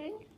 Doing?